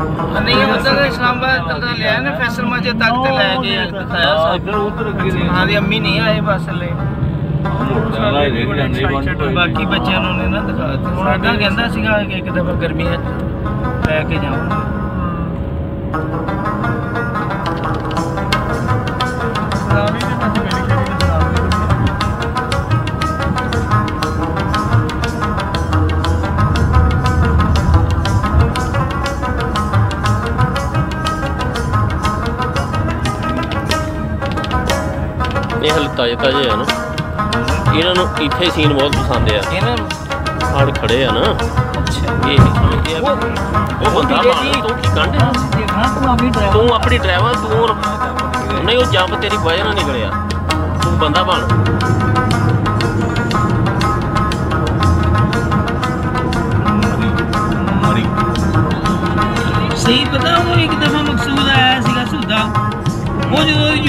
ਨਹੀਂ ਉਧਰ ਇਸਲਾਮਾਬਾਦ ਤੱਕ ਲਿਆ ਨਾ ਫੈਸਲ ਮਾਜੇ ਤੱਕ ਤੇ ਲੈ ਕੇ ਦਿਖਾਇਆ ਇੱਧਰ ਉਧਰ ਅੱਗੇ ਨਹੀਂ ਹਾਂ ਦੀ ਅੰਮੀ ਨਹੀਂ ਆਏ ਬੱਸ ਲੈ ਬਾਕੀ ਬੱਚਿਆਂ ਨੂੰ ਨੇ ਨਾ ਦਿਖਾ ਦਿੱਤੀ। ਸਾਡਾ ਕਹਿੰਦਾ ਸੀਗਾ ਕਿ ਇੱਕ ਦਫਾ ਗਰਮੀਆਂ 'ਚ ਲੈ ਕੇ ਜਾਵਾਂਗੇ ਇਹ ਹਲ ਤਾਜੇ ਤਾਜੇ ਆ ਨਾ। ਇਹਨਾਂ ਨੂੰ ਇੱਥੇ ਸੀਨ ਬਹੁਤ ਪਸੰਦ ਆ। ਇਹਨਾਂ ਨੂੰ? ਖੜੇ ਆ ਨਾ। ਅੱਛਾ। ਇਹ ਨਹੀਂ ਸਮਝਦੇ ਆ? ਵੀ ਉਹ ਬੰਦਾ ਬਾਣ ਤੂੰ ਕੀ ਕੰਡ ਦੇਖਣਾ ਤੂੰ ਆਪਣੀ ਡਰਾਈਵਰ ਤੂੰ ਨਹੀਂ ਉਹ ਜੰਪ ਤੇਰੀ ਵਜ੍ਹਾ ਨਾਲ ਨਿਕਲਿਆ। ਤੂੰ ਬੰਦਾ ਬਣ ਸਹੀ ਪਤਾ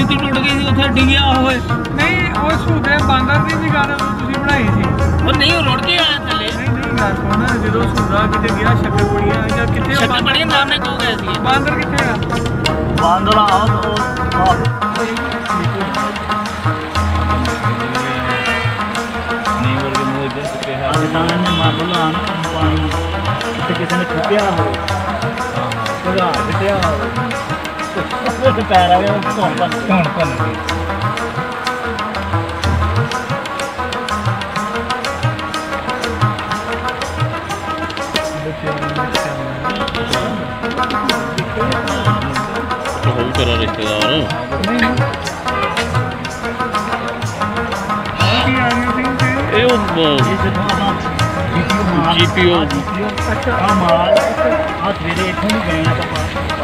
ਜੁੱਤੀ ਟੁੱਟ ਗਈ ਸੀ ਉੱਥੇ ਡਿੱਗਿਆ ਹੋਏ। ਨਹੀਂ ਉਹ ਸੂਦੇ ਬਾਂਦਰ ਦੀ ਵੀ ਗੱਲ ਤੁਸੀਂ ਬਣਾਈ ਸੀ। ਉਹ ਨਹੀਂ ਉਹ ਰੁੜ ਕੇ ਆਇਆ ਥੱਲੇ। ਨਹੀਂ ਨਹੀਂ ਗੱਲ ਸੁਣ ਜਦੋਂ ਸੂਦਾ ਕਿਤੇ ਗਿਆ ਸ਼ੱਕਰ ਕੁੜੀਆਂ ਜਾਂ ਕਿੱਥੇ ਉਹ ਸ਼ਕਲ ਬਾਂਦਰ- ਬੜੀ ਨਾਮ ਨੇ ਕਹੋ ਗਏ ਸੀ? ਬਾਂਦਰ ਕਿੱਥੇ ਆ? ਬਾਂਦਰਾ ਆ ਉਹ ਨਹੀਂ ਵਰਗੇ ਮੂੰਹ ਇੱਧਰ ਚੁੱਕੇ ਹੈ ਪਾਕਿਸਤਾਨ ਨੇ ਮੰਨ ਲਾ ਨਾ ਪਾਣੀ ਤੇ ਕਿਸੇ ਨੇ ਖੁੱਪਿਆ ਹੋਵੇ। ਭਗਾ ਕੱਟਿਆ ਹੋਵੇ। ਤੇ ਪੈਰ ਆਵੇ ਉਹ ਧੌਣ ਪਾ ਕੌਣ ਭੰਨ ਗਈ ਤੇਰਾ ਰਿਸ਼ਤੇਦਾਰ ਇਹ ਉਹ ਜੀਪੀਓ ਅੱਛਾ ਆ ਮਾਰ ਆ ਸਵੇਰੇ ਇੱਥੋਂ ਵੀ ਗਏ ਆਪਾਂ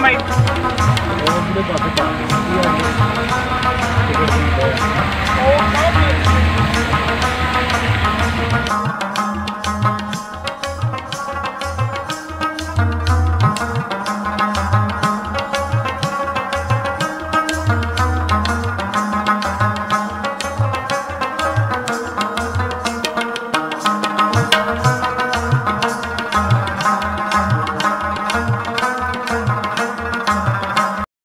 name I...